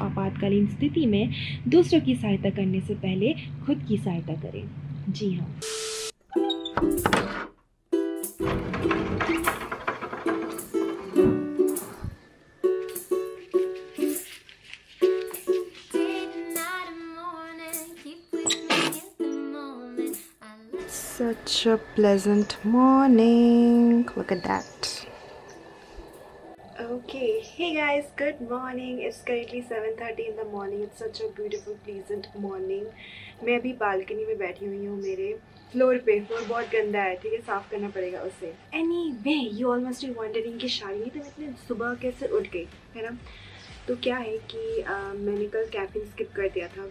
आपातकालीन स्थिति में दूसरों की सहायता करने से पहले खुद की सहायता करें जी हाँ Such a pleasant morning. Look at that. Okay, hey guys, good morning. It's currently 7:30 in the morning. It's such a beautiful, pleasant morning. मैं अभी बालकनी में बैठी हुई हूँ मेरे फ्लोर पे फ्लोर बहुत गंदा है ठीक है साफ़ करना पड़ेगा उसे anyway you almost you wondering की तो मैं इतने सुबह कैसे उठ गई है ना तो क्या है कि आ, मैंने कल कैफिन स्किप कर दिया था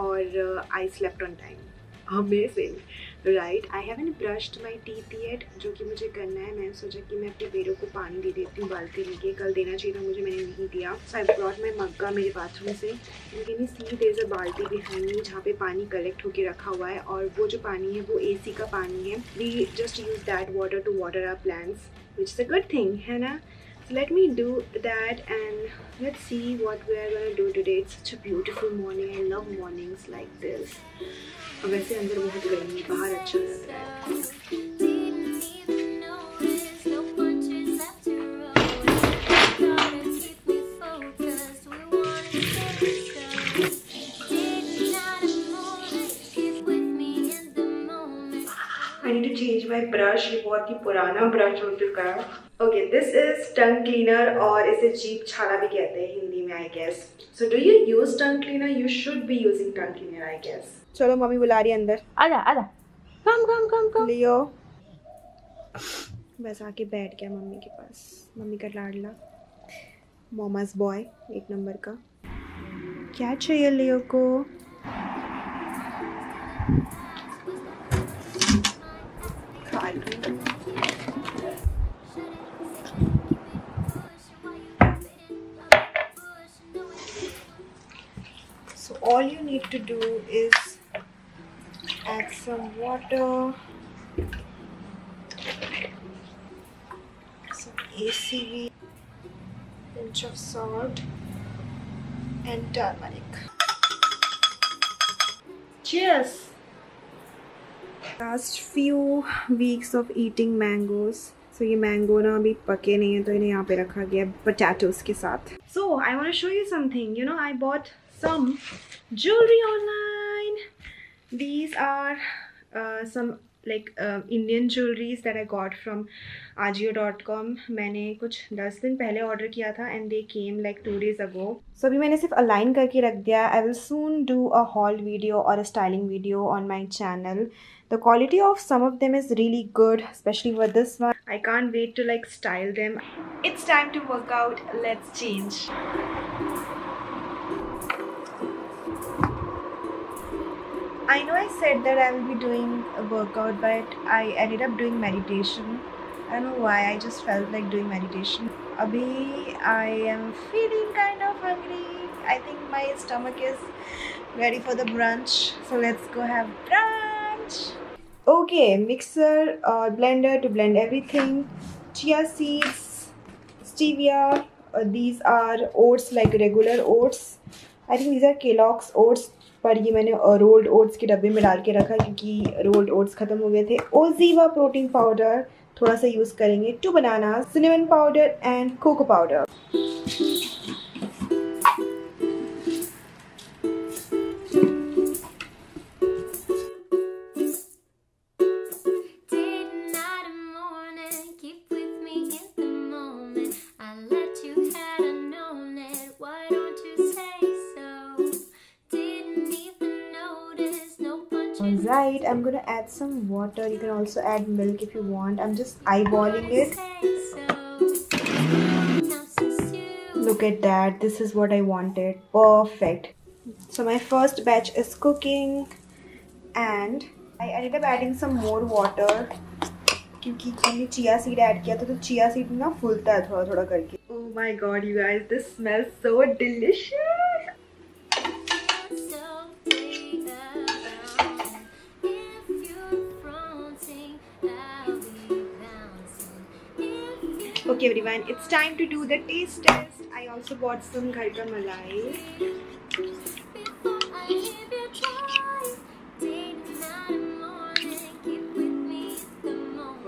और I slept on time amazing right I haven't brushed my teeth yet जो कि मुझे करना है। मैंने सोचा कि मैं अपने पेड़ों को पानी दे देती हूँ, बाल्टी लेके। कल देना चाहिए था, मुझे मैंने नहीं दिया। सो आई ब्रॉट माई मग्गा मेरे बाथरूम से। लेकिन सी देर अ बाल्टी बिहाइंड जहाँ पे पानी कलेक्ट होकर रखा हुआ है। और वो जो पानी है, वो एसी का पानी है। We just use that water to water our plants which is a good thing है ना? let me do that and let's see what we are going to do today. It's such a beautiful morning. I love mornings like this. वैसे अंदर बहुत गर्मी बाहर अच्छा लग रहा है I need to change my brush ये बहुत ही पुराना ब्रश हो चुका है okay this is tongue cleaner और इसे जीप छाला भी कहते हैं हिंदी में I guess so do you use tongue cleaner you should be using tongue cleaner I guess चलो मम्मी बुला रही है अंदर। आजा आजा। कम कम कम कम लियो बस आके बैठ गया मम्मी के पास। मम्मी का लाडला। मोमास बॉय एक नंबर का। क्या चाहिए लियो को? all you need to do is add some water, some ACV, pinch of salt, and turmeric. Cheers! Last few weeks of eating mangoes. So so, ये मैंगो ना अभी पके नहीं है तो इन्हें यहाँ पे रखा गया पोटैटोज के साथ so I want show you something you know I bought some jewelry online these are uh, some like uh, Indian jewelries that I got from ajio.com मैंने कुछ दस दिन पहले ऑर्डर किया था and they came like two days ago so अभी मैंने सिर्फ अलाइन करके रख दिया I will soon do a haul video और a styling video on my channel the quality of some of them is really good especially with this one i can't wait to like style them it's time to work out let's change I know I said that I will be doing a workout, but I ended up doing meditation. I don't know why, I just felt like doing meditation. Abhi, I am feeling kind of hungry. I think my stomach is ready for the brunch. So let's go have brunch. Okay, mixer or blender to blend everything. Chia seeds, stevia. Uh, these are oats like regular oats. I think these are Kellogg's oats पर ये मैंने rolled oats के डब्बे में डाल के रखा क्योंकि रोल्ड ओट्स ख़त्म हो गए थे। ओजीवा प्रोटीन पाउडर थोड़ा सा यूज़ करेंगे। Two banana cinnamon powder and cocoa powder. right i'm gonna add some water you can also add milk if you want i'm just eyeballing it look at that this is what i wanted perfect so my first batch is cooking and i ended up adding some more water क्योंकि हमने chia seed add किया था तो chia seed ना फूलता है थोड़ा थोड़ा करके oh my god you guys this smells so delicious Okay, everyone, it's time to do the taste test. I also bought some ghar ka malai.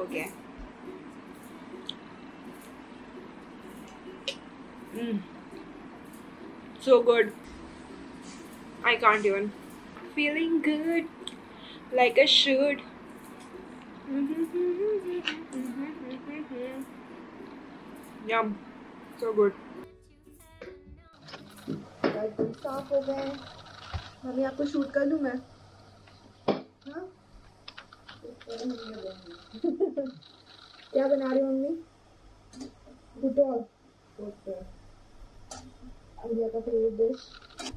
Okay. Mm. So good. I can't even. Feeling good, like I should. Yum. So good. साफ़ हो गए mummy आपको shoot कर मैं? हाँ? क्या बना रही हो मम्मी? का फेवरेट डिश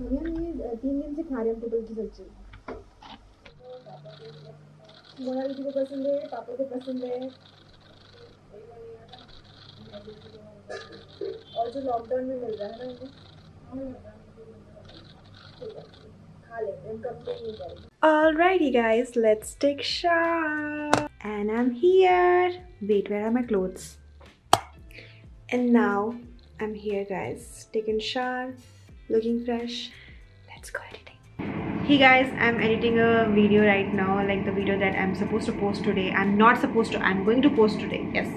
मम्मी तीन दिन से खा रहे हैं पुटल की सब्ज़ी। मोना दीदी को पसंद है, पापा को पसंद है। और जो लॉकडाउन में मिल रहा है ना हमें ठीक है खा लेते हैं कंप्लेन नहीं करेंगे Alrighty, guys, let's take shower. And I'm here. Wait, where are my clothes? And now I'm here, guys. Taking shower, looking fresh. Let's go editing. Hey guys, I'm editing a video right now, like the video that I'm supposed to post today. I'm not supposed to. I'm going to post today. Yes.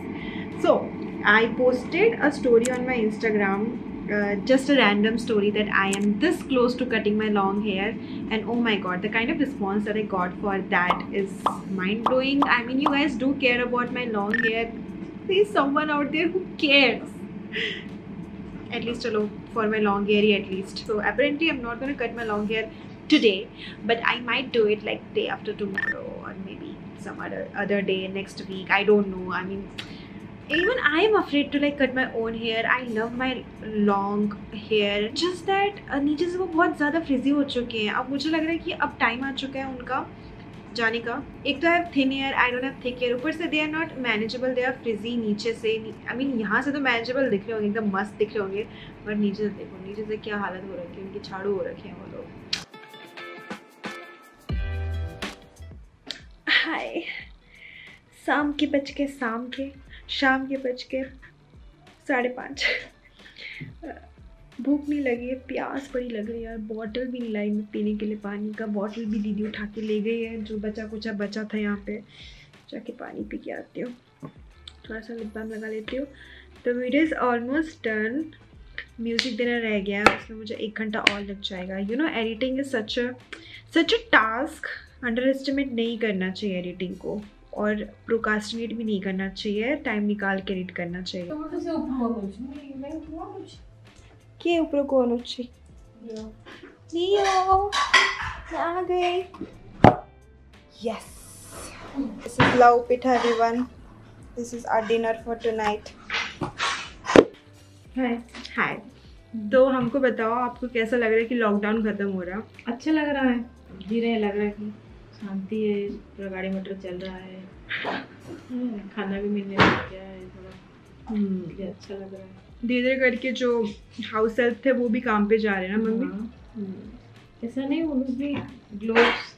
So I posted a story on my Instagram uh, just a random story that I am this close to cutting my long hair, and oh my god, the kind of response that I got for that is mind blowing. I mean, you guys do care about my long hair. There's someone out there who cares. At least, for my long hair, at least. So, apparently, I'm not gonna cut my long hair today, but I might do it like day after tomorrow, or maybe some other other day next week. I don't know. I mean, even i am afraid to like cut my own hair. I love my long hair. Just that uh, नीचे से वो बहुत ज़्यादा फ्रिजी हो चुके हैं। अब मुझे लग रहा है कि अब टाइम आ चुका है उनका जाने का। एक तो है thin hair I don't have thick hair ऊपर से they are not manageable they are frizzy नीचे से। आई मीन यहाँ से तो मैनेजेबल दिख रहे होंगे एकदम मस्त दिख रहे होंगे। पर नीचे से देखो नीचे से क्या हालत हो रखी है उनकी झाड़ू हो रखे हैं वो लोग। हाय शाम के बज के शाम के। शाम के बज के साढ़े पाँच। भूख नहीं लगी है, प्यास बड़ी लग रही है यार बॉटल भी नहीं लाई मैं पीने के लिए पानी का बॉटल भी दीदी उठा के ले गई है, जो बचा कुचा बचा था यहाँ पे। जाके पानी पी के आती हूँ। थोड़ा सा लिप बाम लगा लेती हूँ। तो video is almost done music देना रह गया है, उसमें मुझे एक घंटा और लग जाएगा। You know editing is such such a task underestimate नहीं करना चाहिए एडिटिंग को। और प्रोकास्टिनेट भी नहीं करना चाहिए टाइम निकाल के एडिट करना चाहिए। के ऊपर कौन उची लियो। आ गई। Yes this is love pitha everyone this is our dinner for tonight hi hi तो हमको बताओ आपको कैसा लग रहा है कि लॉकडाउन खत्म हो रहा? है अच्छा लग रहा है। जी रहे लग रहा है कि शांति है पूरा गाड़ी मोटर चल रहा है। हम्म, खाना भी मिलने लग गया है थोड़ा। मुझे अच्छा लग रहा है। धीरे धीरे करके जो हाउस हेल्प थे वो भी काम पे जा रहे हैं ना मम्मी? हाँ, हम्म। ऐसा नहीं वो लोग भी ग्लोव्स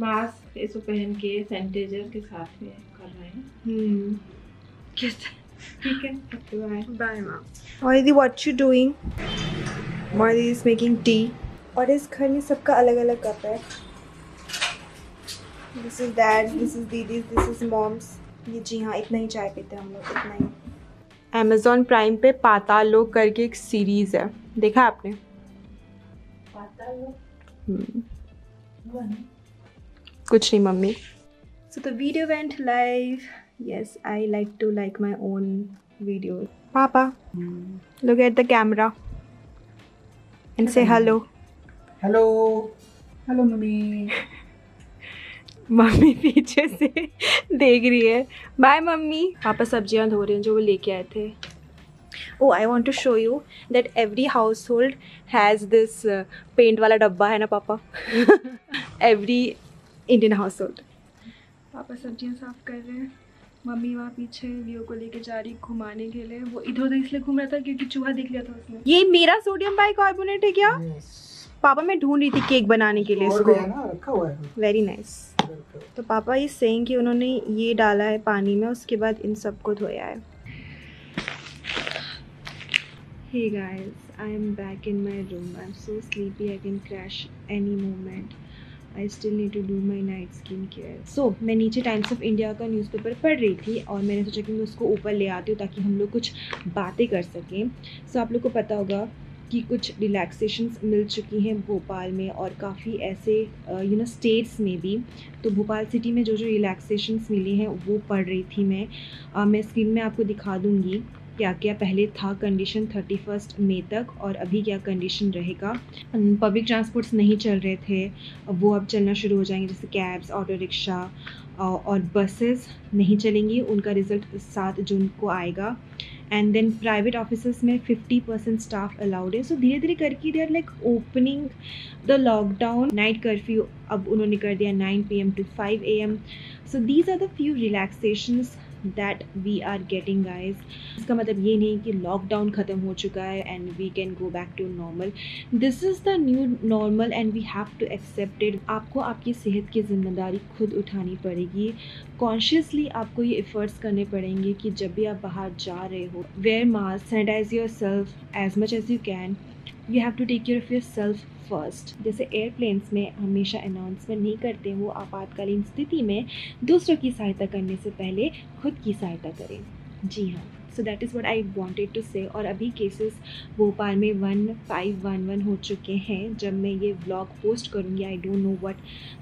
मास्क ये सब पहन के सैनिटाइजर के साथ में कर रहे हैं। हम्म। ठीक है okay bye Bye, mom. Moidi, what you doing? Moidi is making tea. और इस घर में सबका अलग अलग कप है। This is dad this is didi this is mom's ये जी हाँ इतना ही चाय पीते हैं हम लोग इतना ही। अमेजोन प्राइम पे पाताल लोग करके एक सीरीज़ है। देखा आपने? हम्म, कुछ नहीं mummy. So the video went live yes i like to like my own videos. papa look at the camera and say hello. Hello hello mummy मम्मी पीछे से देख रही है। बाय मम्मी। पापा सब्ज़ियाँ धो रहे हैं जो वो लेके आए थे। ओ I want to show you that every household has this paint वाला डब्बा है ना पापा? एवरी इंडियन हाउस होल्ड पापा सब्ज़ियाँ साफ़ कर रहे हैं। मम्मी वहाँ पीछे लियो को लेके जा रही घुमाने के लिए। वो इधर उधर इसलिए घूम रहा था क्योंकि चूहा देख लिया था उसने। ये मेरा सोडियम बाइकार्बोनेट है क्या? पापा मैं ढूंढ रही थी केक बनाने के लिए इसको वेरी नाइस तो पापा ये सेइंग कि उन्होंने ये डाला है पानी में उसके बाद इन सबको धोया है Hey guys, I am back in my room. I'm so sleepy I can crash any moment. I still need to do my night skin care. So मैं नीचे टाइम्स ऑफ़ इंडिया का न्यूज़पेपर पढ़ रही थी और मैंने सोचा कि मैं उसको ऊपर ले आती हूँ ताकि हम लोग कुछ बातें कर सकें सो so, आप लोग को पता होगा कि कुछ रिलैक्सेशंस मिल चुकी हैं भोपाल में और काफ़ी ऐसे यू नो स्टेट्स में भी। तो भोपाल सिटी में जो जो रिलैक्सेशंस मिली हैं वो पढ़ रही थी मैं। uh, मैं स्क्रीन में आपको दिखा दूँगी क्या क्या पहले था कंडीशन थर्टी फ़र्स्ट मई तक और अभी क्या कंडीशन रहेगा। पब्लिक ट्रांसपोर्ट्स नहीं चल रहे थे। वो अब चलना शुरू हो जाएँगे जैसे कैब्स ऑटो रिक्शा और बसेस नहीं चलेंगी, उनका रिज़ल्ट सात जून को आएगा। एंड देन प्राइवेट ऑफ़िस में फिफ्टी परसेंट स्टाफ अलाउड है। सो धीरे धीरे करके they are like opening the lockdown night curfew अब उन्होंने कर दिया nine P M to five A M so these are the few relaxations that we are getting guys इसका मतलब ये नहीं कि लॉकडाउन ख़त्म हो चुका है and we can go back to normal this is the new normal and we have to accept आपको आपकी सेहत की ज़िम्मेदारी खुद उठानी पड़ेगी। कॉन्शियसली आपको ये एफर्ट्स करने पड़ेंगे कि जब भी आप बाहर जा रहे हो wear mask sanitize yourself as much as you can you have to take care of yourself first जैसे एयरप्लेन्स में हमेशा अनाउंसमेंट नहीं करते, वो आपातकालीन स्थिति में दूसरों की सहायता करने से पहले खुद की सहायता करें। जी हाँ so that is what I wanted to say और अभी केसेस भोपाल में वन फाइव वन वन हो चुके हैं। जब मैं ये व्लॉग पोस्ट करूँगी I don't know what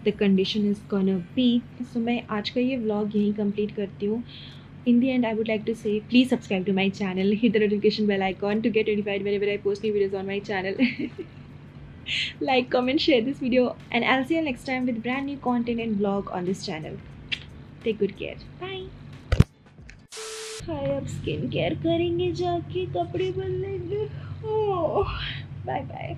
the condition is gonna be so मैं आज का ये व्लॉग यहीं कंप्लीट करती हूँ। in the end i would like to say please subscribe to my channel hit the notification bell icon to get notified whenever i post new videos on my channel like comment share this video and i'll see you next time with brand new content and vlog on this channel take good care bye हाय अब skin care करेंगे जाके कपड़े बदलेंगे bye bye